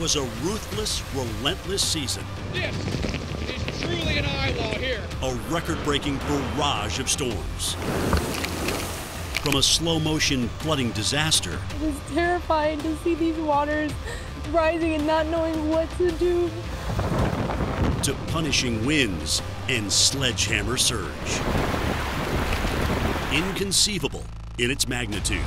was a ruthless, relentless season. This is truly an eyewall here. A record breaking barrage of storms. From a slow motion flooding disaster. It was terrifying to see these waters rising and not knowing what to do. To punishing winds and sledgehammer surge. Inconceivable in its magnitude.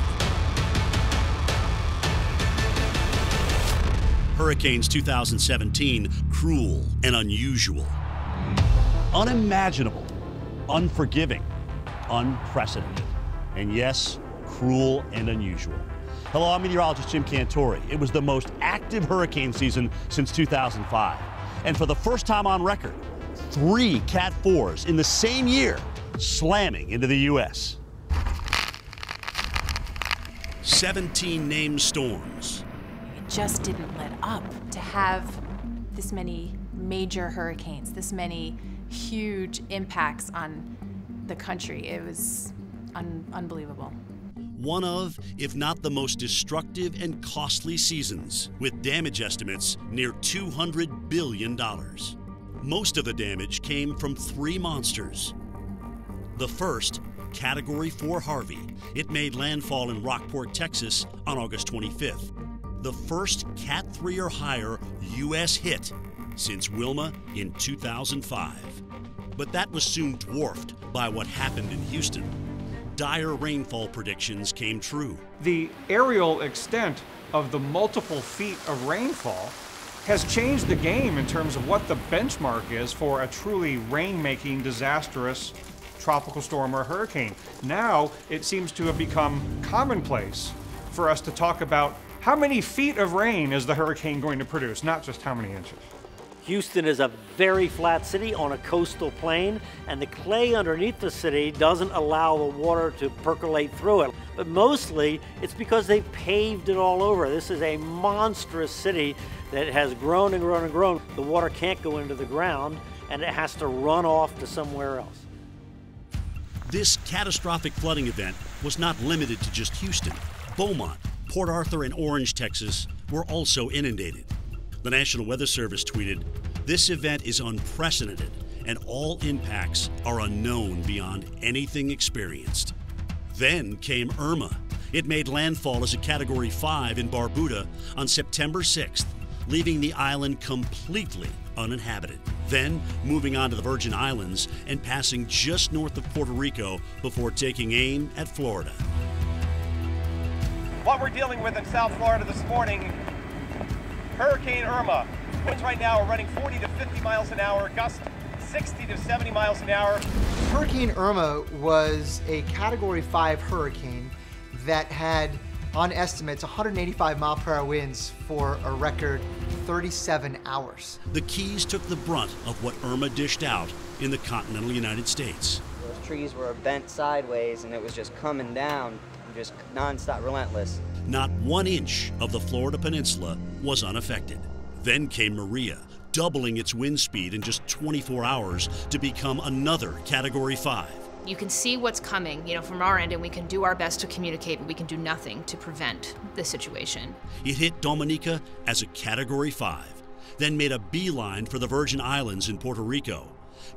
Hurricanes 2017, cruel and unusual. Unimaginable, unforgiving, unprecedented, and yes, cruel and unusual. Hello, I'm meteorologist Jim Cantore. It was the most active hurricane season since 2005. And for the first time on record, three Cat 4s in the same year slamming into the U.S. 17 named storms. It just didn't up to have this many major hurricanes, this many huge impacts on the country. It was un- unbelievable one of, if not the most destructive and costly seasons, with damage estimates near $200 billion. Most of the damage came from three monsters. The first, Category 4 Harvey. It made landfall in Rockport, Texas on August 25th. The first Cat 3 or higher U.S. hit since Wilma in 2005. But that was soon dwarfed by what happened in Houston dire rainfall predictions came true. The aerial extent of the multiple feet of rainfall has changed the game in terms of what the benchmark is for a truly rain-making, disastrous tropical storm or hurricane. Now it seems to have become commonplace for us to talk about how many feet of rain is the hurricane going to produce, not just how many inches. Houston is a very flat city on a coastal plain, and the clay underneath the city doesn't allow the water to percolate through it. But mostly, it's because they've paved it all over. This is a monstrous city that has grown and grown and grown. The water can't go into the ground, and it has to run off to somewhere else. This catastrophic flooding event was not limited to just Houston. Beaumont, Port Arthur, and Orange, Texas were also inundated. The National Weather Service tweeted, This event is unprecedented and all impacts are unknown beyond anything experienced. Then came Irma. It made landfall as a Category 5 in Barbuda on September 6th, leaving the island completely uninhabited. Then moving on to the Virgin Islands and passing just north of Puerto Rico before taking aim at Florida. What we're dealing with in South Florida this morning Hurricane Irma. Winds right now are running 40 to 50 miles an hour, gusts 60 to 70 miles an hour. Hurricane Irma was a Category 5 hurricane that had, on estimates, 185 mile per hour winds for a record 37 hours. The Keys took the brunt of what Irma dished out in the continental United States. Those trees were bent sideways and it was just coming down, just nonstop relentless. Not one inch of the Florida peninsula was unaffected. Then came Maria, doubling its wind speed in just 24 hours to become another Category 5. You can see what's coming, you know, from our end, and we can do our best to communicate, but we can do nothing to prevent the situation. It hit Dominica as a Category 5, then made a beeline for the Virgin Islands in Puerto Rico,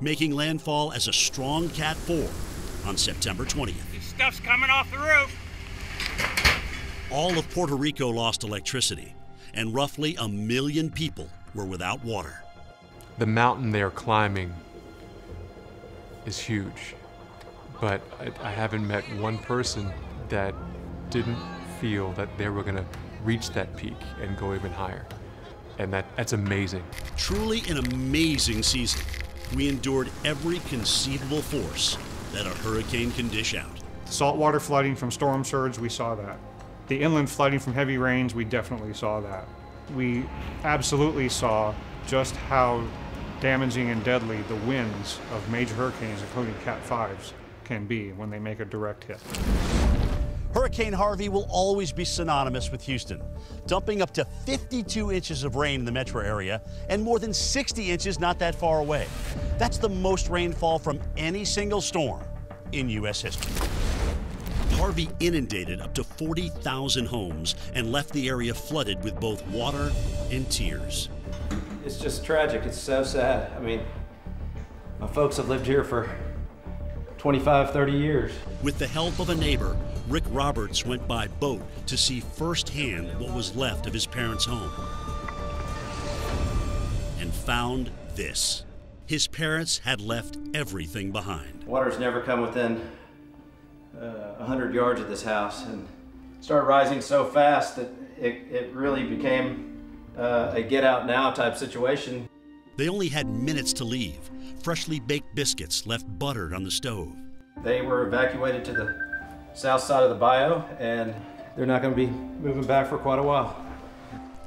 making landfall as a strong Cat 4 on September 20th. This stuff's coming off the roof. All of Puerto Rico lost electricity, and roughly a million people were without water. The mountain they're climbing is huge, but I, I haven't met one person that didn't feel that they were going to reach that peak and go even higher. And that, that's amazing. Truly an amazing season. We endured every conceivable force that a hurricane can dish out. Saltwater flooding from storm surge, we saw that. The inland flooding from heavy rains, we definitely saw that. We absolutely saw just how damaging and deadly the winds of major hurricanes, including Cat 5s, can be when they make a direct hit. Hurricane Harvey will always be synonymous with Houston, dumping up to 52 inches of rain in the metro area and more than 60 inches not that far away. That's the most rainfall from any single storm in U.S. history. Harvey inundated up to 40,000 homes and left the area flooded with both water and tears. It's just tragic. It's so sad. I mean, my folks have lived here for 25, 30 years. With the help of a neighbor, Rick Roberts went by boat to see firsthand what was left of his parents' home and found this. His parents had left everything behind. Water's never come within uh, 100 yards of this house and started rising so fast that it, it really became uh, a get out now type situation. They only had minutes to leave. Freshly baked biscuits left buttered on the stove. They were evacuated to the south side of the bayou and they're not going to be moving back for quite a while.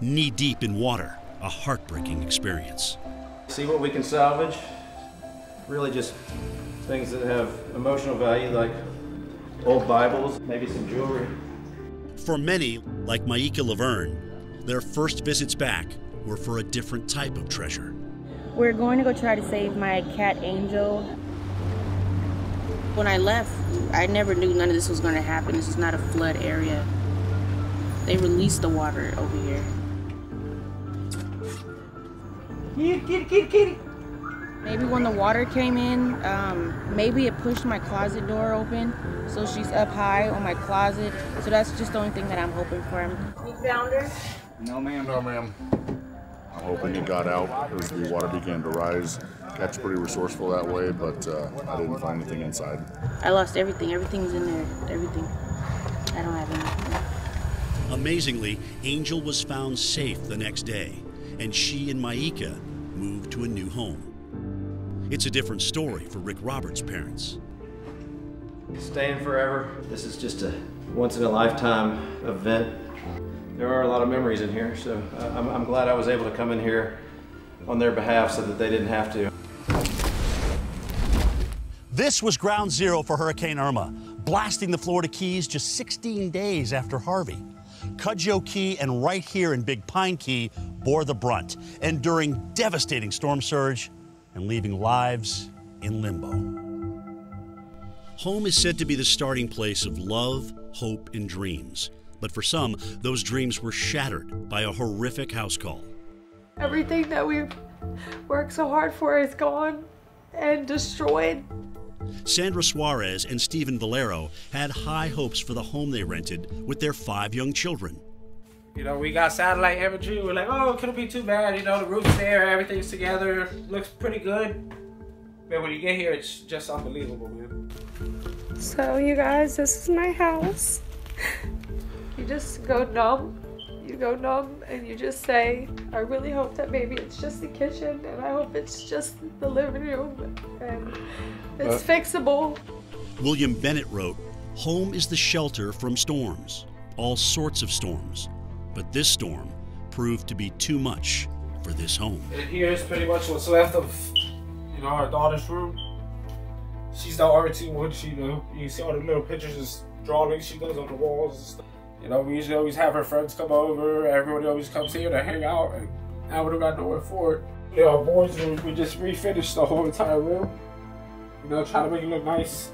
Knee deep in water, a heartbreaking experience. See what we can salvage. Really just things that have emotional value like old Bibles, maybe some jewelry. For many, like Maika Laverne, their first visits back were for a different type of treasure. We're going to go try to save my cat Angel. When I left, I never knew none of this was going to happen. This is not a flood area. They released the water over here. Kitty, kitty, kitty, kitty. Maybe when the water came in, um, maybe it pushed my closet door open, so she's up high on my closet. So that's just the only thing that I'm hoping for. You found her? No, ma'am. No, ma'am. I'm hoping it got out as the water began to rise. Cat's pretty resourceful that way, but uh, I didn't find anything inside. I lost everything. Everything's in there. Everything. I don't have anything. Amazingly, Angel was found safe the next day, and she and Maika moved to a new home. It's a different story for Rick Roberts' parents. Staying forever. This is just a once in a lifetime event. There are a lot of memories in here, so uh, I'm, I'm glad I was able to come in here on their behalf so that they didn't have to. This was ground zero for Hurricane Irma, blasting the Florida Keys just 16 days after Harvey. Cudjoe Key and right here in Big Pine Key bore the brunt, enduring devastating storm surge and leaving lives in limbo. Home is said to be the starting place of love, hope, and dreams. But for some, those dreams were shattered by a horrific house call. Everything that we've worked so hard for is gone and destroyed. Sandra Suarez and Stephen Valero had high hopes for the home they rented with their five young children. You know, we got satellite imagery. We're like, oh, it couldn't be too bad. You know, the roof's there, everything's together, looks pretty good. But when you get here, it's just unbelievable, man. So, you guys, this is my house. You just go numb. You go numb and you just say, I really hope that maybe it's just the kitchen and I hope it's just the living room and it's Uh, fixable. William Bennett wrote, Home is the shelter from storms, all sorts of storms. But this storm proved to be too much for this home. And here's pretty much what's left of, you know, our daughter's room. She's the artsy one. She, you know, you see all the little pictures and drawings she does on the walls. You know, we usually always have her friends come over. Everybody always comes here to hang out, and now we don't got nowhere for it. You know, our boys' room, we just refinished the whole entire room. You know, trying to make it look nice.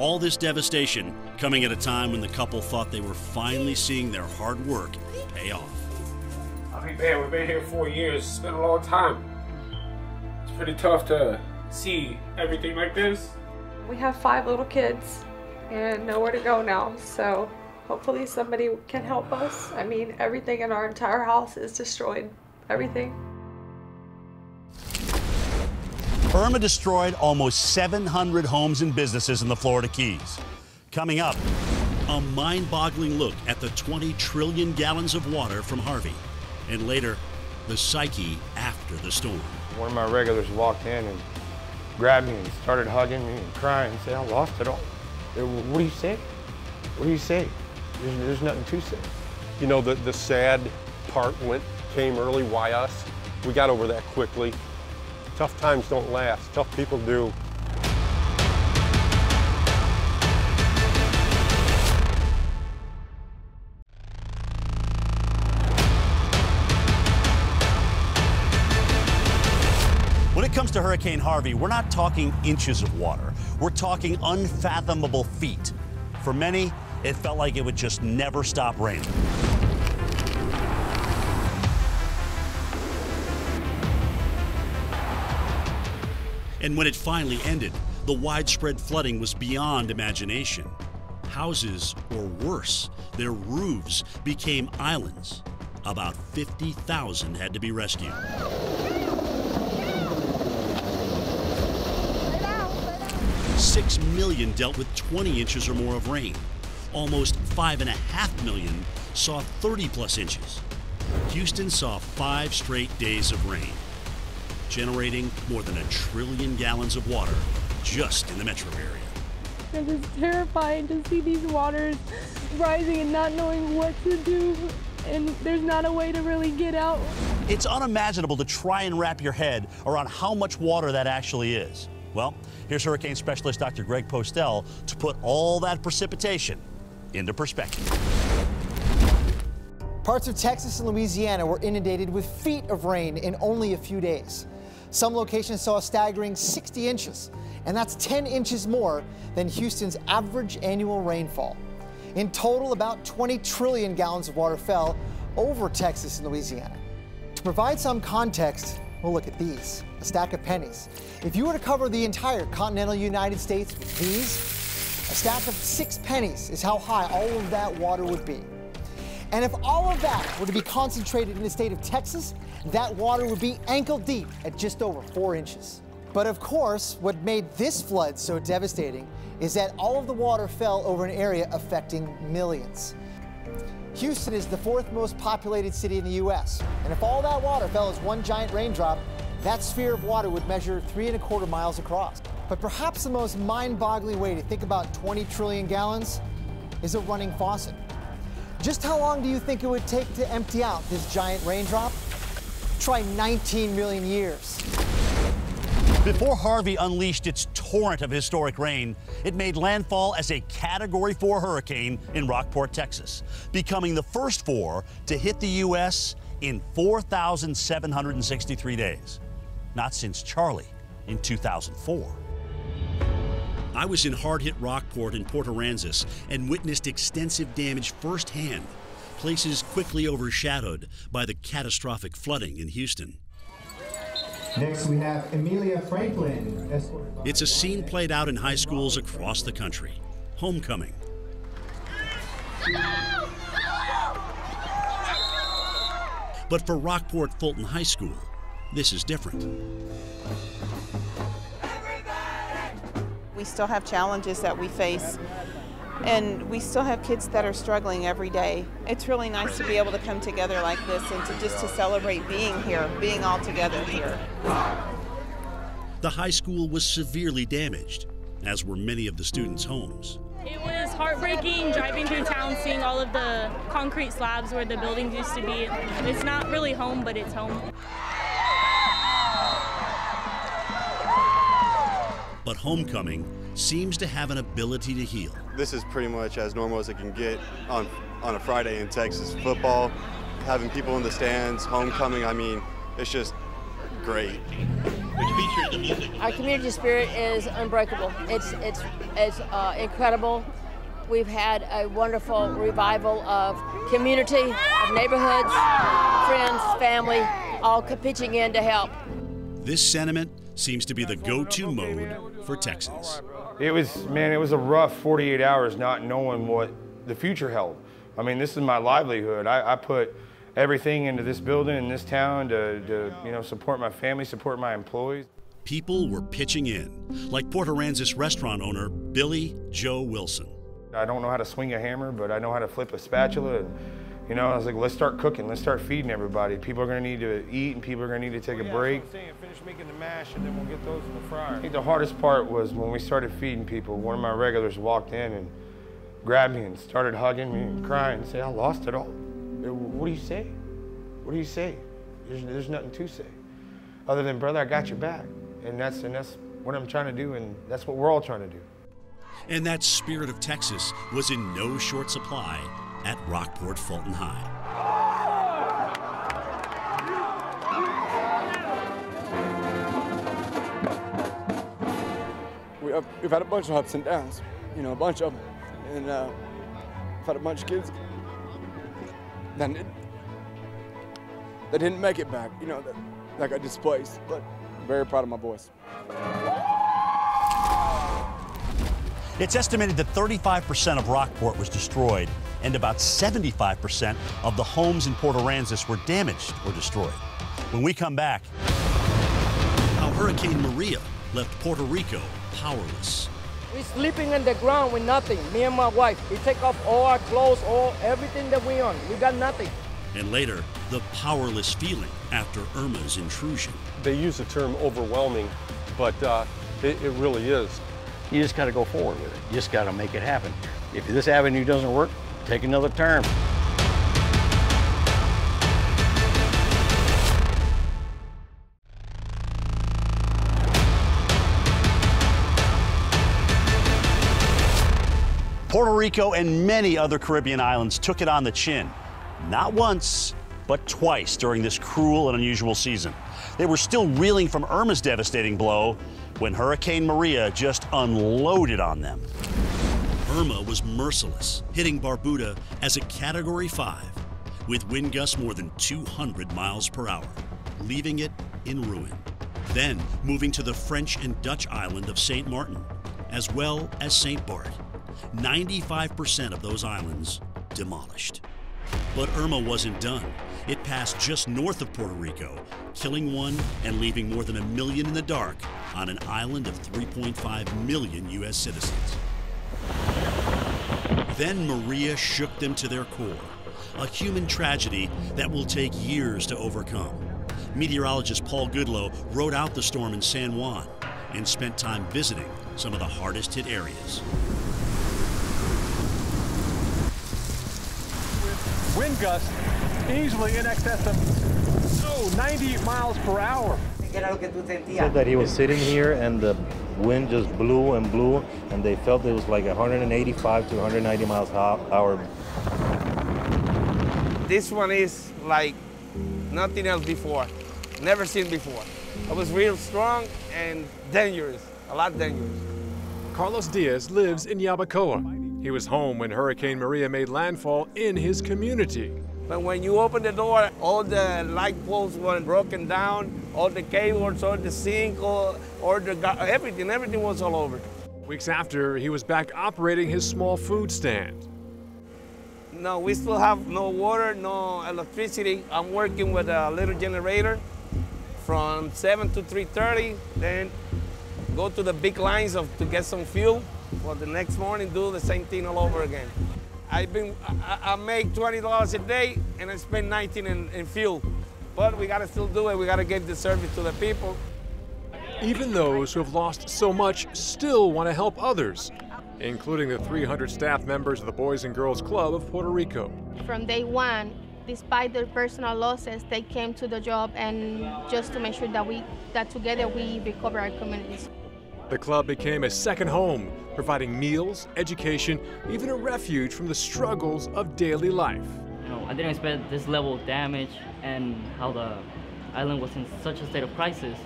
All this devastation coming at a time when the couple thought they were finally seeing their hard work pay off. I mean, man, we've been here four years. It's been a long time. It's pretty tough to see everything like this. We have five little kids and nowhere to go now. So hopefully somebody can help us. I mean, everything in our entire house is destroyed. Everything. Irma destroyed almost 700 homes and businesses in the Florida Keys. Coming up, a mind boggling look at the 20 trillion gallons of water from Harvey. And later, the psyche after the storm. One of my regulars walked in and grabbed me and started hugging me and crying and said, I lost it all. Said, "Well, What do you say? What do you say? There's, there's nothing to say. You know, the, the sad part went, came early. Why us? We got over that quickly. Tough times don't last. Tough people do. When it comes to Hurricane Harvey, we're not talking inches of water. We're talking unfathomable feet. For many, it felt like it would just never stop raining. And when it finally ended, the widespread flooding was beyond imagination. Houses, or worse, their roofs became islands. About 50,000 had to be rescued. Six million dealt with 20 inches or more of rain. Almost five and a half million saw 30 plus inches. Houston saw five straight days of rain, generating more than a trillion gallons of water just in the metro area. It is terrifying to see these waters rising and not knowing what to do, and there's not a way to really get out. It's unimaginable to try and wrap your head around how much water that actually is. Well, here's hurricane specialist Dr. Greg Postel to put all that precipitation into perspective. Parts of Texas and Louisiana were inundated with feet of rain in only a few days. Some locations saw a staggering 60 inches, and that's 10 inches more than Houston's average annual rainfall. In total, about 20 trillion gallons of water fell over Texas and Louisiana. To provide some context, we'll look at these a stack of pennies. If you were to cover the entire continental United States with these, a stack of six pennies is how high all of that water would be. And if all of that were to be concentrated in the state of Texas, that water would be ankle deep at just over four inches. But of course, what made this flood so devastating is that all of the water fell over an area affecting millions. Houston is the fourth most populated city in the U.S., and if all that water fell as one giant raindrop, that sphere of water would measure three and a quarter miles across. But perhaps the most mind-boggling way to think about 20 trillion gallons is a running faucet. Just how long do you think it would take to empty out this giant raindrop? Try 19 million years. Before Harvey unleashed its torrent of historic rain, it made landfall as a Category 4 hurricane in Rockport, Texas, becoming the first four to hit the U.S. in 4,763 days. Not since Charley in 2004. I was in hard hit Rockport and Port Aransas and witnessed extensive damage firsthand, places quickly overshadowed by the catastrophic flooding in Houston. Next, we have Amelia Franklin. It's a scene played out in high schools across the country. Homecoming. But for Rockport Fulton High School, this is different. We still have challenges that we face, and we still have kids that are struggling every day. It's really nice to be able to come together like this and to just to celebrate being here, being all together here. The high school was severely damaged, as were many of the students' homes. It was heartbreaking driving through town, seeing all of the concrete slabs where the buildings used to be. It's not really home, but it's home. But homecoming seems to have an ability to heal. This is pretty much as normal as it can get on on a Friday in Texas. Football, having people in the stands, homecoming, I mean, it's just great. Our community spirit is unbreakable. It's it's it's uh, incredible. We've had a wonderful revival of community, of neighborhoods, friends, family, all pitching in to help. This sentiment seems to be the go-to mode for Texans. It was, man, it was a rough 48 hours not knowing what the future held. I mean, this is my livelihood. I, I put everything into this building in this town to, to, you know, support my family, support my employees. People were pitching in, like Port Aransas restaurant owner Billy Joe Wilson. I don't know how to swing a hammer, but I know how to flip a spatula. And, you know, I was like, let's start cooking. Let's start feeding everybody. People are going to need to eat, and people are going to need to take Oh, a break. Finish making the mash, and then we'll get those in the fryer. I think the hardest part was when we started feeding people. One of my regulars walked in and grabbed me and started hugging me and crying and said, I lost it all. What do you say? What do you say? There's, there's nothing to say other than, brother, I got your back. And that's, and that's what I'm trying to do, and that's what we're all trying to do. And that spirit of Texas was in no short supply at Rockport Fulton High. We have, we've had a bunch of ups and downs, you know, a bunch of them. and uh, I've had a bunch of kids that, did, that didn't make it back, you know, that, that got displaced, but I'm very proud of my boys. It's estimated that 35% of Rockport was destroyed, and about 75% of the homes in Port Aransas were damaged or destroyed. When we come back, how Hurricane Maria left Puerto Rico powerless. We're sleeping on the ground with nothing. Me and my wife. We take off all our clothes, all everything that we own. We got nothing. And later, the powerless feeling after Irma's intrusion. They use the term overwhelming, but uh, it, it really is. You just got to go forward with it. You just got to make it happen. If this avenue doesn't work, take another turn. Puerto Rico and many other Caribbean islands took it on the chin. Not once, but twice during this cruel and unusual season. They were still reeling from Irma's devastating blow when Hurricane Maria just unloaded on them. Irma was merciless, hitting Barbuda as a Category 5 with wind gusts more than 200 miles per hour, leaving it in ruin. Then moving to the French and Dutch island of St. Martin, as well as St. Bart. 95% of those islands demolished. But Irma wasn't done. It passed just north of Puerto Rico, killing one and leaving more than a million in the dark on an island of 3.5 million U.S. citizens. Then Maria shook them to their core, a human tragedy that will take years to overcome. Meteorologist Paul Goodloe rode out the storm in San Juan and spent time visiting some of the hardest hit areas. wind gusts easily in excess of oh, 90 miles per hour. Said that he was sitting here and the wind just blew and blew, and they felt it was like 185 to 190 miles per hour. This one is like nothing else before, never seen before. It was real strong and dangerous, a lot dangerous. Carlos Diaz lives in Yabucoa. He was home when Hurricane Maria made landfall in his community. But when you open the door, all the light poles were broken down, all the cables, all the sink, all, all the everything, everything was all over. Weeks after, he was back operating his small food stand. No, we still have no water, no electricity. I'm working with a little generator from 7 to 3.30, then go to the big lines of, to get some fuel. Well, the next morning, do the same thing all over again. I've been, I, I make $20 a day and I spend 19 in, in fuel. But we gotta still do it. We gotta give the service to the people. Even those who have lost so much still want to help others, including the 300 staff members of the Boys and Girls Club of Puerto Rico. From day one, despite their personal losses, they came to the job and just to make sure that we, that together we recover our communities. The club became a second home, providing meals, education, even a refuge from the struggles of daily life. You know, I didn't expect this level of damage and how the island was in such a state of crisis.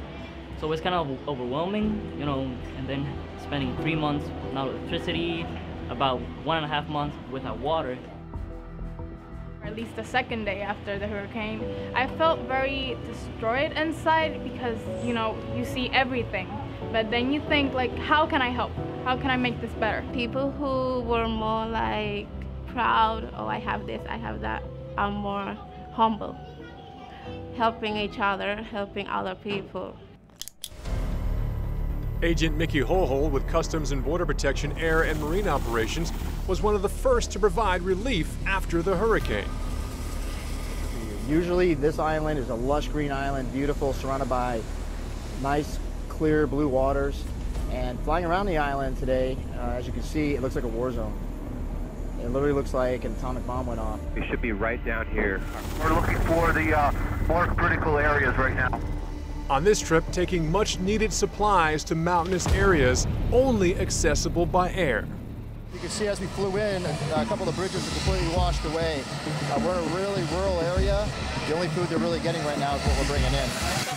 So it's kind of overwhelming, you know, and then spending three months without electricity, about one and a half months without water. At least the second day after the hurricane, I felt very destroyed inside because, you know, you see everything but then you think like, how can I help? How can I make this better? People who were more like proud, oh, I have this, I have that, are more humble, helping each other, helping other people. Agent Mickey Holhold with Customs and Border Protection Air and Marine Operations was one of the first to provide relief after the hurricane. Usually this island is a lush green island, beautiful, surrounded by nice clear blue waters. And flying around the island today, uh, as you can see, it looks like a war zone. It literally looks like an atomic bomb went off. We should be right down here. We're looking for the uh, more critical areas right now. On this trip, taking much needed supplies to mountainous areas only accessible by air. You can see as we flew in, a couple of the bridges are completely washed away. Uh, we're in a really rural area. The only food they're really getting right now is what we're bringing in.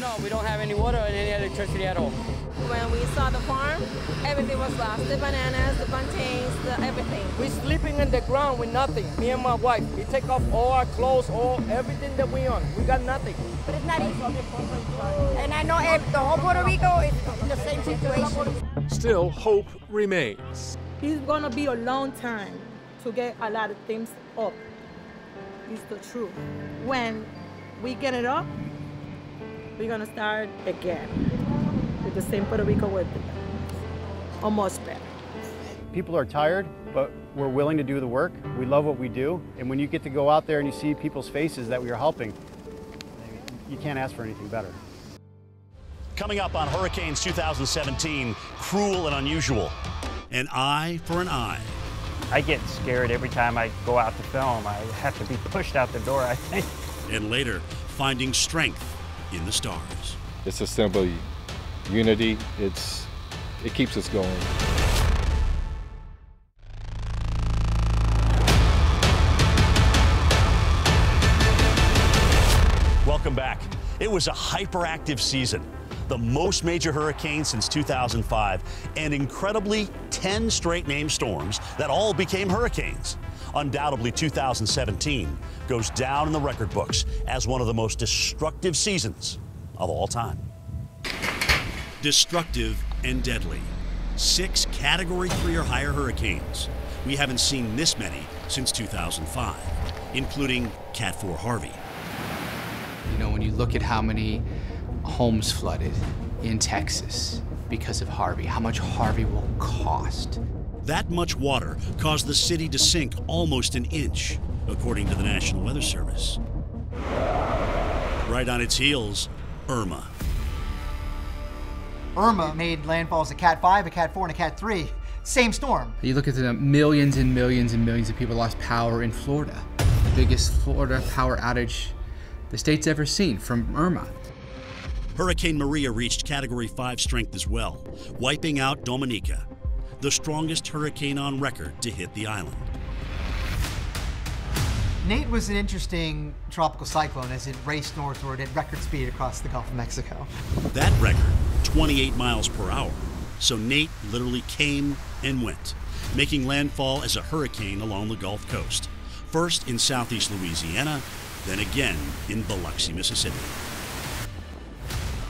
No, we don't have any water and any electricity at all. when we saw the farm, everything was lost. The bananas, the plantains, the everything. We're sleeping in the ground with nothing. Me and my wife. We take off all our clothes, all everything that we own. We got nothing. But it's not easy. And I know if the whole Puerto Rico is in the same situation. Still, hope remains. It's gonna be a long time to get a lot of things up. It's the truth. When we get it up, we're gonna start again with the same Puerto Rico with almost better. People are tired, but we're willing to do the work. We love what we do, and when you get to go out there and you see people's faces that we are helping, you can't ask for anything better. Coming up on Hurricanes 2017, cruel and unusual. An eye for an eye. I get scared every time I go out to film. I have to be pushed out the door, I think. And later, finding strength in the stars. It's a symbol of unity. It's it keeps us going. Welcome back. It was a hyperactive season, the most major hurricanes since 2005, and incredibly 10 straight named storms that all became hurricanes. Undoubtedly, 2017 goes down in the record books as one of the most destructive seasons of all time. Destructive and deadly. Six Category 3 or higher hurricanes. We haven't seen this many since 2005, including Cat 4 Harvey. You know, when you look at how many homes flooded in Texas because of Harvey, how much Harvey will cost. That much water caused the city to sink almost an inch, according to the National Weather Service. Right on its heels, Irma. Irma made landfall as a Cat 5, a Cat 4, and a Cat 3. Same storm. You look at the millions and millions and millions of people lost power in Florida. The biggest Florida power outage the state's ever seen from Irma. Hurricane Maria reached Category 5 strength as well, wiping out Dominica, the strongest hurricane on record to hit the island. Nate was an interesting tropical cyclone as it raced northward at record speed across the Gulf of Mexico. That record, 28 miles per hour. So Nate literally came and went, making landfall as a hurricane along the Gulf Coast. First in southeast Louisiana, then again in Biloxi, Mississippi.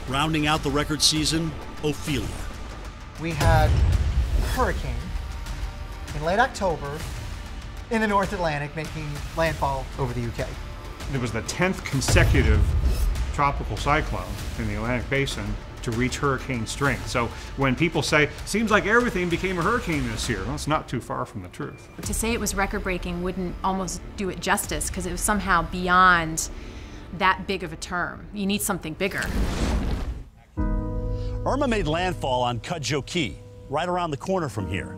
Rounding out the record season, Ophelia. We had hurricane in late October in the North Atlantic making landfall over the UK. It was the 10th consecutive tropical cyclone in the Atlantic Basin to reach hurricane strength. So when people say, seems like everything became a hurricane this year, well, it's not too far from the truth. To say it was record breaking wouldn't almost do it justice because it was somehow beyond that big of a term. You need something bigger. Irma made landfall on Cudjoe Key, right around the corner from here,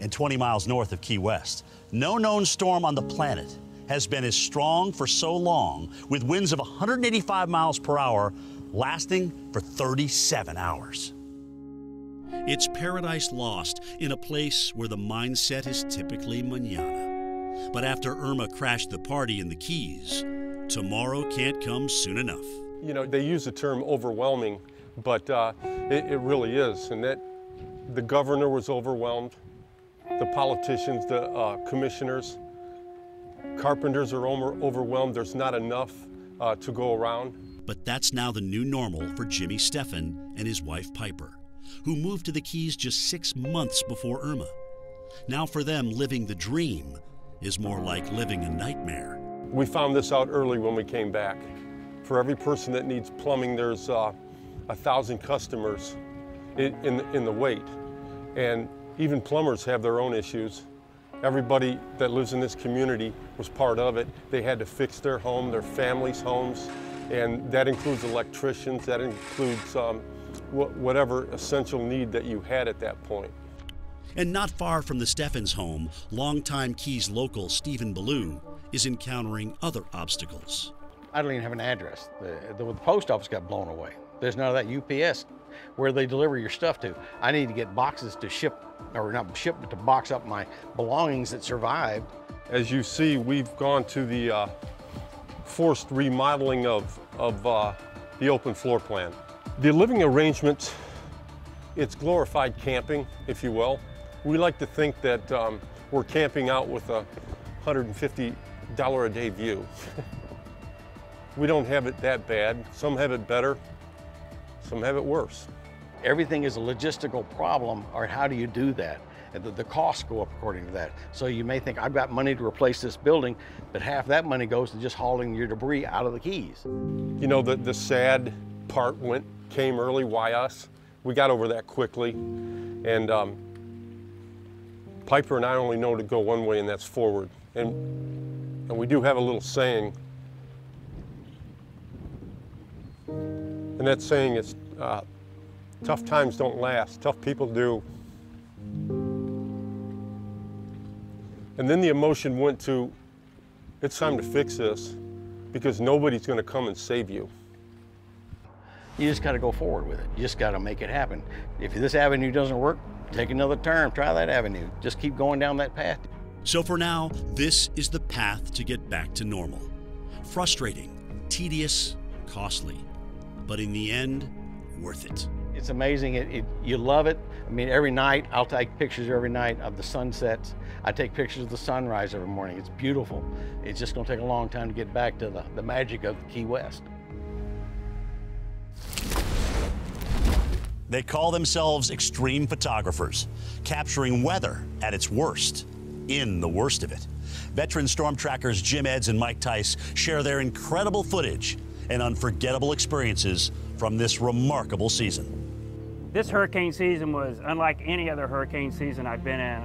and 20 miles north of Key West. No known storm on the planet has been as strong for so long, with winds of 185 miles per hour lasting for 37 hours. It's paradise lost in a place where the mindset is typically manana. But after Irma crashed the party in the Keys, tomorrow can't come soon enough. You know, they use the term overwhelming, but uh, it, it really is. And that the governor was overwhelmed, the politicians, the uh, commissioners, carpenters are over, overwhelmed. There's not enough uh, to go around. But that's now the new normal for Jimmy Steffen and his wife Piper, who moved to the Keys just six months before Irma. Now for them, living the dream is more like living a nightmare. We found this out early when we came back. For every person that needs plumbing, there's uh, a thousand customers in, in, in the wait. And even plumbers have their own issues. Everybody that lives in this community was part of it. They had to fix their home, their families' homes, and that includes electricians, that includes um, wh whatever essential need that you had at that point. And not far from the Steffens home, longtime Keys local Stephen Ballou is encountering other obstacles. I don't even have an address. The, the, the post office got blown away. There's none of that UPS where they deliver your stuff to. I need to get boxes to ship, or not ship, but to box up my belongings that survived. As you see, we've gone to the uh, forced remodeling of, of uh, the open floor plan. The living arrangements it's glorified camping, if you will. We like to think that um, we're camping out with a $150 a day view. we don't have it that bad. Some have it better, some have it worse. Everything is a logistical problem, or how do you do that? And the, the costs go up according to that. So you may think, I've got money to replace this building, but half that money goes to just hauling your debris out of the keys. You know, the, the sad part went, came early, why us? We got over that quickly. And um, Piper and I only know to go one way, and that's forward. And, and we do have a little saying, and that saying is, uh, tough times don't last, tough people do. And then the emotion went to, it's time to fix this because nobody's going to come and save you. You just got to go forward with it. You just got to make it happen. If this avenue doesn't work, take another turn, try that avenue. Just keep going down that path. So for now, this is the path to get back to normal. Frustrating, tedious, costly, but in the end, worth it. It's amazing. It, it, you love it. I mean, every night I'll take pictures every night of the sunsets. I take pictures of the sunrise every morning. It's beautiful. It's just going to take a long time to get back to the, the magic of Key West. They call themselves extreme photographers, capturing weather at its worst, in the worst of it. Veteran storm trackers Jim Edds and Mike Theiss share their incredible footage and unforgettable experiences from this remarkable season. This hurricane season was unlike any other hurricane season I've been in.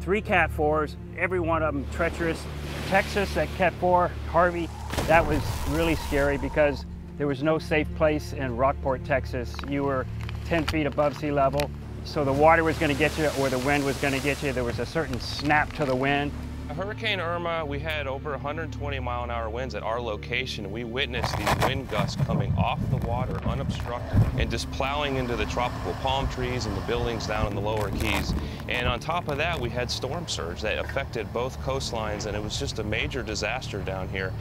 Three Cat 4s, every one of them treacherous. Texas at Cat 4, Harvey, that was really scary because there was no safe place in Rockport, Texas. You were 10 feet above sea level, so the water was going to get you or the wind was going to get you. There was a certain snap to the wind. Hurricane Irma, we had over 120 mile an hour winds at our location. We witnessed these wind gusts coming off the water unobstructed and just plowing into the tropical palm trees and the buildings down in the lower keys. And on top of that, we had storm surge that affected both coastlines and it was just a major disaster down here.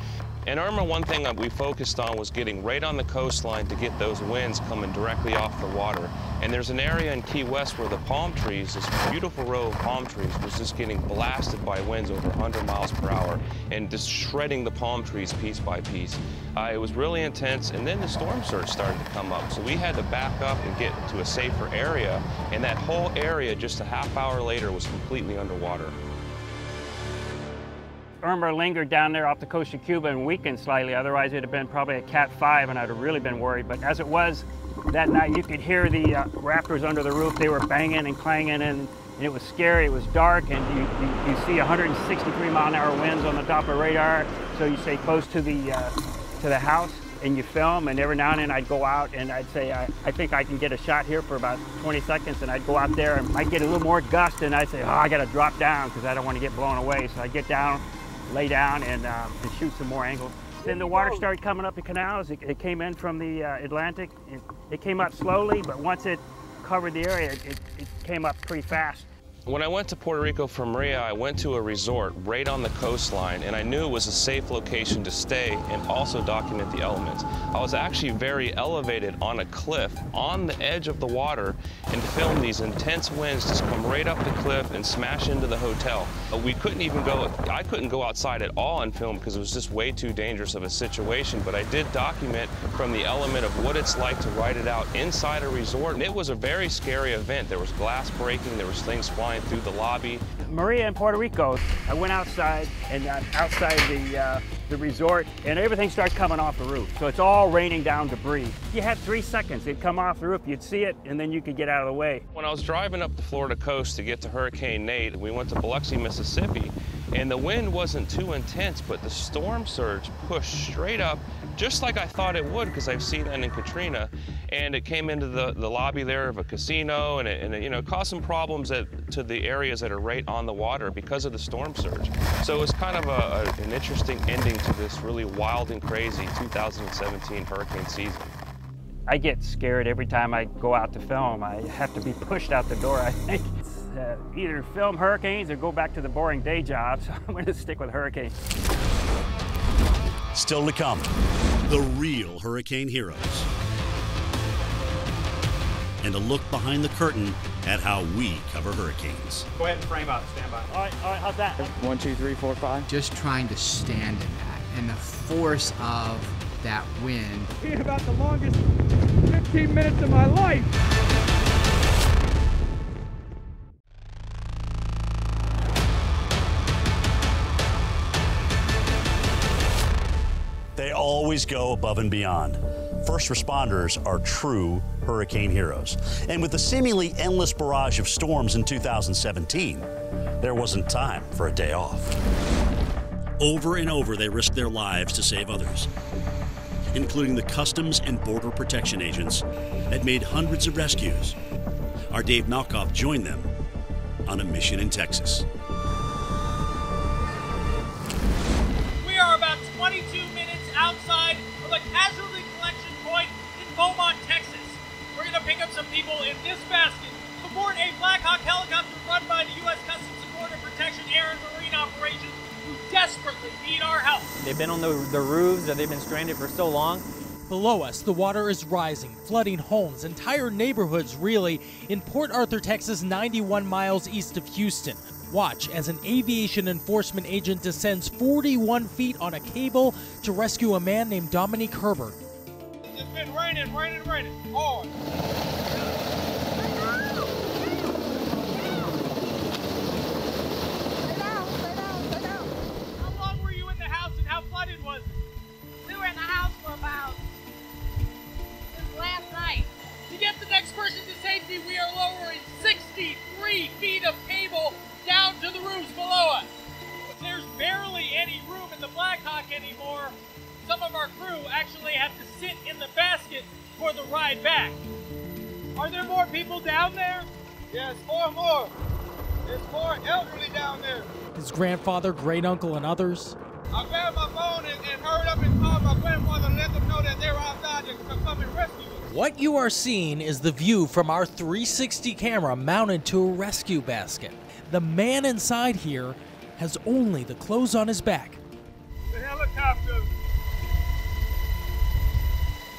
In Irma, one thing that we focused on was getting right on the coastline to get those winds coming directly off the water. And there's an area in Key West where the palm trees, this beautiful row of palm trees, was just getting blasted by winds over 100 miles per hour and just shredding the palm trees piece by piece. Uh, it was really intense, and then the storm surge started to come up. So we had to back up and get to a safer area, and that whole area just a half hour later was completely underwater. Irma lingered down there off the coast of Cuba and weakened slightly. Otherwise, it'd have been probably a Cat 5, and I'd have really been worried. But as it was, that night you could hear the uh, raptors under the roof. They were banging and clanging, and, and it was scary. It was dark, and you, you, you, see 163 mile an hour winds on the top of radar. So you stay close to the uh, to the house, and you film. And every now and then I'd go out and I'd say, I, I think I can get a shot here for about 20 seconds, and I'd go out there and I'd get a little more gust, and I'd say, oh, I got to drop down because I don't want to get blown away. So I'd get down, lay down and, uh, and shoot some more angles. Then the water started coming up the canals. It, it came in from the uh, Atlantic. It, it, came up slowly, but once it covered the area, it, it came up pretty fast. When I went to Puerto Rico from Maria, I went to a resort right on the coastline, and I knew it was a safe location to stay and also document the elements. I was actually very elevated on a cliff on the edge of the water and filmed these intense winds just come right up the cliff and smash into the hotel. We couldn't even go, I couldn't go outside at all and film because it was just way too dangerous of a situation, but I did document from the element of what it's like to ride it out inside a resort. And it was a very scary event. There was glass breaking, there was things flying through the lobby. Maria in Puerto Rico, I went outside and outside the, uh, the resort and everything starts coming off the roof. So it's all raining down debris. You had three seconds, it'd come off the roof, you'd see it, and then you could get out of the way. When I was driving up the Florida coast to get to Hurricane Nate, we went to Biloxi, Mississippi, and the wind wasn't too intense, but the storm surge pushed straight up, just like I thought it would, because I've seen that in Katrina. And it came into the, the lobby there of a casino, and it, and it, you know caused some problems at, to the areas that are right on the water because of the storm surge. So it was kind of a, a, an interesting ending to this really wild and crazy 2017 hurricane season. I get scared every time I go out to film. I have to be pushed out the door, I think. Uh, either film hurricanes or go back to the boring day job, so I'm going to stick with hurricanes. Still to come, the real hurricane heroes. and a look behind the curtain at how we cover hurricanes. Go ahead and frame up. Stand by. All right, all right, how's that? One, two, three, four, five. Just trying to stand in that and the force of that wind. Being about the longest 15 minutes of my life. Always go above and beyond. First responders are true hurricane heroes. And with the seemingly endless barrage of storms in 2017, there wasn't time for a day off. Over and over, they risked their lives to save others, including the Customs and Border Protection agents that made hundreds of rescues. Our Dave Malkoff joined them on a mission in Texas. This basket aboard a Black Hawk helicopter run by the U.S. Customs Support and Border Protection Air and Marine Operations who desperately need our help. They've been on the, the roofs, that they've been stranded for so long. Below us, the water is rising, flooding homes, entire neighborhoods, really, in Port Arthur, Texas, 91 miles east of Houston. Watch as an aviation enforcement agent descends 41 feet on a cable to rescue a man named Dominique Herbert. It's been raining, raining, raining hard. 63 feet of cable down to the roofs below us. There's barely any room in the Blackhawk anymore. Some of our crew actually have to sit in the basket for the ride back. Are there more people down there? Yes, four more. There's more elderly down there. His grandfather, great uncle, and others. I grabbed my phone and, and hurried up and called my grandfather and let them know that they were outside to come and rescue. What you are seeing is the view from our 360 camera mounted to a rescue basket. The man inside here has only the clothes on his back. The helicopter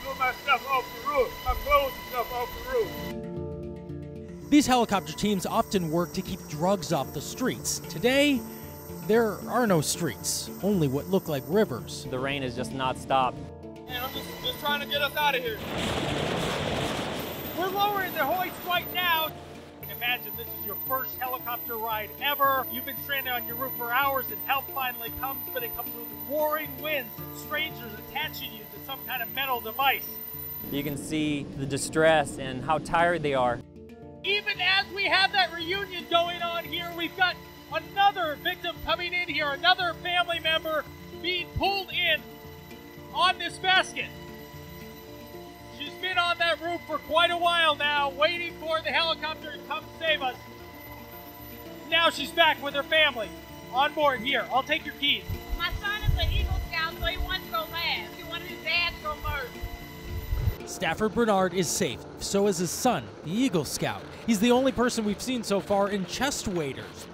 blew my stuff off the roof, my clothes and stuff off the roof. These helicopter teams often work to keep drugs off the streets. Today, there are no streets, only what look like rivers. The rain has just not stopped. Just, just trying to get us out of here. We're lowering the hoist right now. Imagine this is your first helicopter ride ever. You've been stranded on your roof for hours and help finally comes, but it comes with roaring winds and strangers attaching you to some kind of metal device. You can see the distress and how tired they are. Even as we have that reunion going on here, we've got another victim coming in here, another family member being pulled in on this basket. She's been on that roof for quite a while now, waiting for the helicopter to come save us. Now she's back with her family on board here. I'll take your keys. My son is an Eagle Scout, so he wants to go last. He wanted his dad to go first. Stafford Bernard is safe. So is his son, the Eagle Scout. He's the only person we've seen so far in chest waders.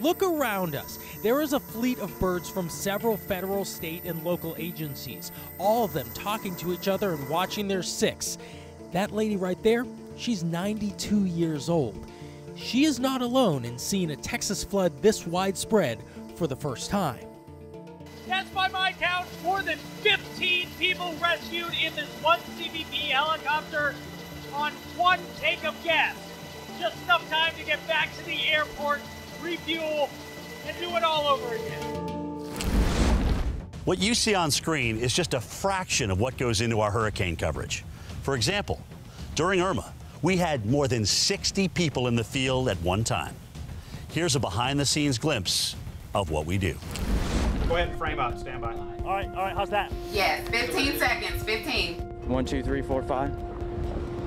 Look around us. There is a fleet of birds from several federal, state, and local agencies, all of them talking to each other and watching their six. That lady right there, she's 92 years old. She is not alone in seeing a Texas flood this widespread for the first time. That's by my count, more than 15 people rescued in this one CBP helicopter on one tank of gas. Just enough time to get back to the airport, refuel, and do it all over again. What you see on screen is just a fraction of what goes into our hurricane coverage. For example, during Irma, we had more than 60 people in the field at one time. Here's a behind the scenes glimpse of what we do. Go ahead and frame up. Stand by. All right, all right, how's that? Yes, 15 seconds, 15. One, two, three, four, five.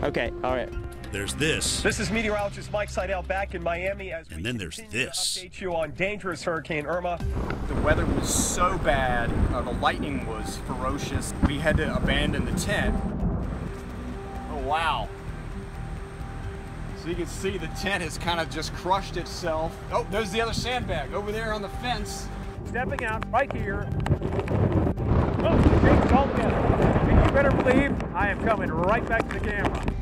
Okay, all right. There's this. This is meteorologist Mike Seidel back in Miami as we And then there's continue to this. update you on dangerous Hurricane Irma. The weather was so bad, uh, the lightning was ferocious. We had to abandon the tent. Oh, wow. So you can see the tent has kind of just crushed itself. Oh, there's the other sandbag over there on the fence. Stepping out right here. Oh, things all together. And you better believe I am coming right back to the camera.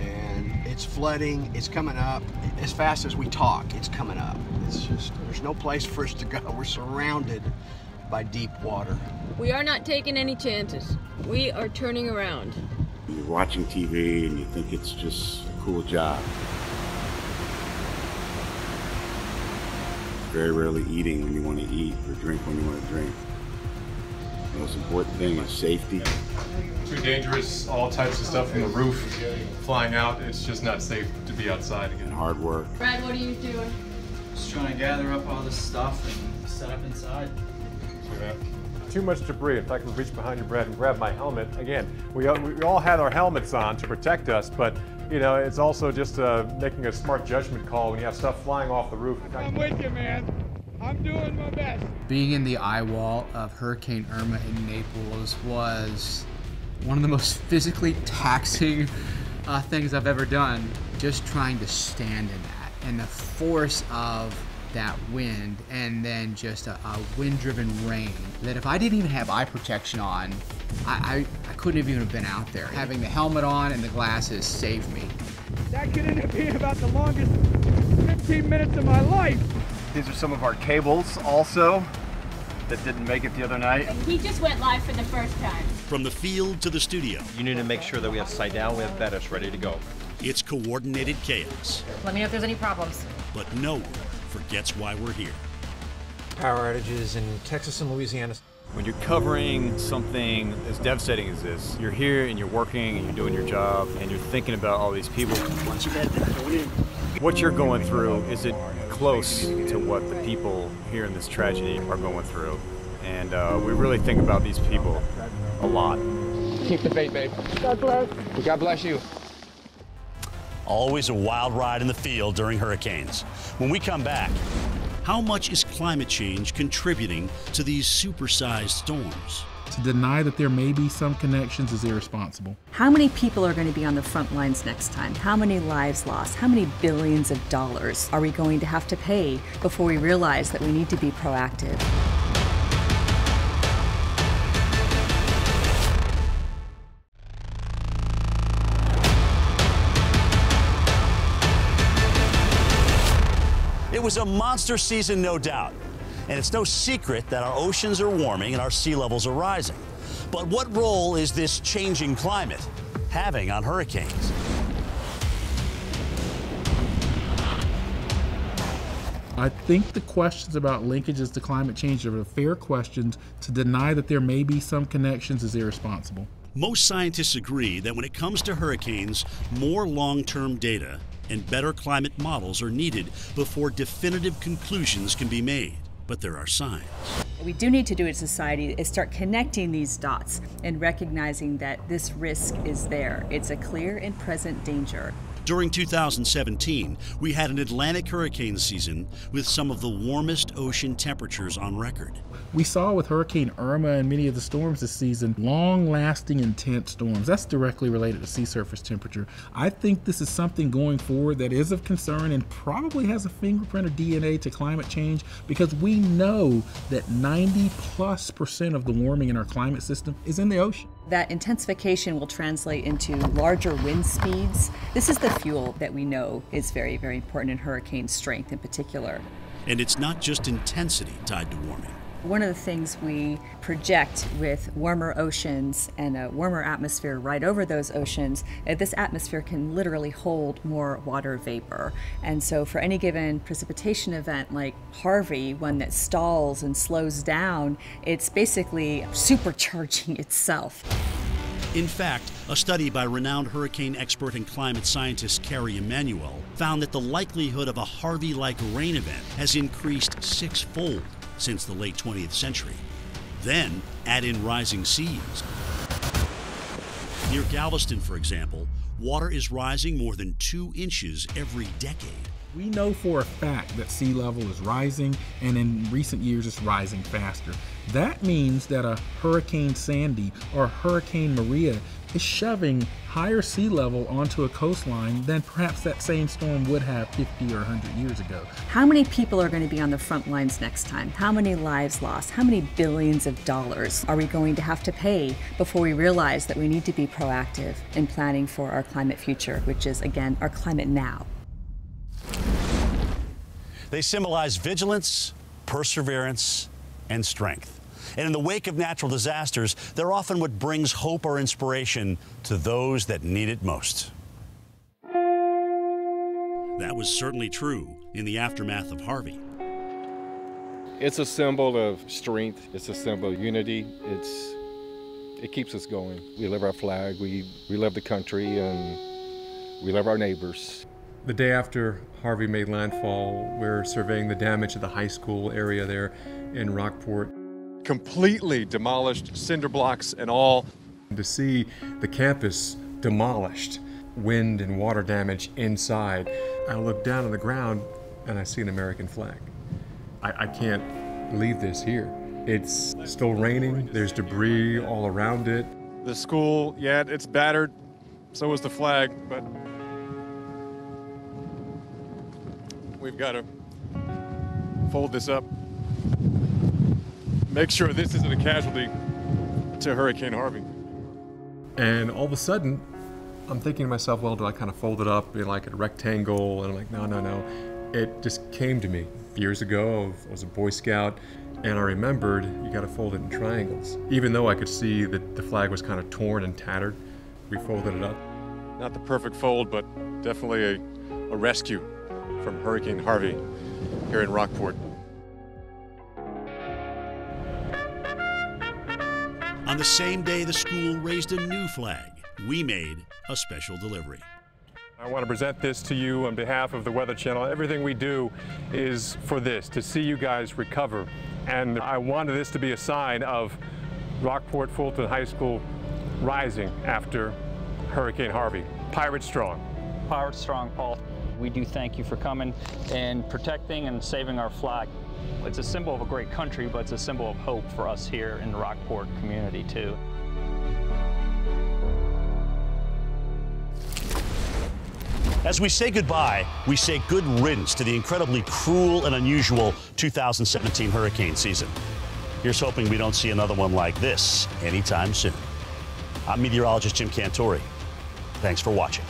And it It's flooding. It's coming up as fast as we talk. It's coming up. It's just there's no place for us to go. We're surrounded by deep water. We are not taking any chances. We are turning around. You're watching TV and you think it's just a cool job. Very rarely eating when you want to eat or drink when you want to drink. The most important thing is safety. Too dangerous, all types of stuff from the roof flying out. It's just not safe to be outside again. And hard work. Brad, what are you doing? Just trying to gather up all this stuff and set up inside. Too much debris. If I can reach behind your Brad and grab my helmet. Again, we, we all had our helmets on to protect us, but you know, it's also just uh, making a smart judgment call when you have stuff flying off the roof. I'm with you, man. I'm doing my best. Being in the eye wall of Hurricane Irma in Naples was one of the most physically taxing uh, things I've ever done. Just trying to stand in that and the force of that wind and then just a, a wind-driven rain that if I didn't even have eye protection on, I, I, I, couldn't have even been out there. Having the helmet on and the glasses saved me. That could end up being about the longest 15 minutes of my life. These are some of our cables also that didn't make it the other night. He just went live for the first time. From the field to the studio. You need to make sure that we have sight down, we have Bettis ready to go. It's coordinated chaos. Let me know if there's any problems. But no one forgets why we're here. Power outages in Texas and Louisiana. When you're covering something as devastating as this, you're here and you're working and you're doing your job and you're thinking about all these people. What you're going through, is it close to what the people here in this tragedy are going through? And uh, we really think about these people a lot. Keep the faith, babe. God bless. God bless you. Always a wild ride in the field during hurricanes. When we come back, how much is climate change contributing to these supersized storms? To deny that there may be some connections is irresponsible. How many people are going to be on the front lines next time? How many lives lost? How many billions of dollars are we going to have to pay before we realize that we need to be proactive? It was a monster season, no doubt. And it's no secret that our oceans are warming and our sea levels are rising. But what role is this changing climate having on hurricanes? I think the questions about linkages to climate change are fair questions. To deny that there may be some connections is irresponsible. Most scientists agree that when it comes to hurricanes, more long term data and better climate models are needed before definitive conclusions can be made. But there are signs. What we do need to do as society is start connecting these dots and recognizing that this risk is there. It's a clear and present danger. During 2017, we had an Atlantic hurricane season with some of the warmest ocean temperatures on record. We saw with Hurricane Irma and many of the storms this season long lasting, intense storms. That's directly related to sea surface temperature. I think this is something going forward that is of concern and probably has a fingerprint of DNA to climate change because we know that 90 plus percent of the warming in our climate system is in the ocean. That intensification will translate into larger wind speeds. This is the fuel that we know is very, very important in hurricane strength in particular. And it's not just intensity tied to warming. One of the things we project with warmer oceans and a warmer atmosphere right over those oceans, this atmosphere can literally hold more water vapor. And so, for any given precipitation event like Harvey, one that stalls and slows down, it's basically supercharging itself. In fact, a study by renowned hurricane expert and climate scientist Kerry Emanuel found that the likelihood of a Harvey like rain event has increased sixfold since the late 20th century. Then add in rising seas. Near Galveston, for example, water is rising more than two inches every decade. We know for a fact that sea level is rising, and in recent years it's rising faster. That means that a Hurricane Sandy or Hurricane Maria is shoving higher sea level onto a coastline than perhaps that same storm would have 50 or 100 years ago. How many people are going to be on the front lines next time? How many lives lost? How many billions of dollars are we going to have to pay before we realize that we need to be proactive in planning for our climate future, which is, again, our climate now? They symbolize vigilance, perseverance, and strength. And in the wake of natural disasters, they're often what brings hope or inspiration to those that need it most. That was certainly true in the aftermath of Harvey. It's a symbol of strength. It's a symbol of unity. It's it keeps us going. We love our flag. We we love the country and we love our neighbors. The day after Harvey made landfall, we're surveying the damage to the high school area there in Rockport. Completely demolished, cinder blocks and all. To see the campus demolished, wind and water damage inside, I look down on the ground and I see an American flag. I, I can't leave this here. It's still raining, there's debris all around it. The school, yeah, it's battered, so is the flag, but we've got to fold this up. Make sure this isn't a casualty to Hurricane Harvey. And all of a sudden, I'm thinking to myself, well, do I kind of fold it up in like a rectangle? And I'm like, no, no, no. It just came to me years ago. I was a Boy Scout, and I remembered you got to fold it in triangles. Even though I could see that the flag was kind of torn and tattered, we folded it up. Not the perfect fold, but definitely a, a rescue from Hurricane Harvey here in Rockport. On the same day, the school raised a new flag. We made a special delivery. I want to present this to you on behalf of the Weather Channel. Everything we do is for this, to see you guys recover. And I wanted this to be a sign of Rockport Fulton High School rising after Hurricane Harvey. Pirate strong. Pirate strong, Paul. We do thank you for coming and protecting and saving our flag. It's a symbol of a great country, but it's a symbol of hope for us here in the Rockport community, too. As we say goodbye, we say good riddance to the incredibly cruel and unusual 2017 hurricane season. Here's hoping we don't see another one like this anytime soon. I'm meteorologist Jim Cantore. Thanks for watching.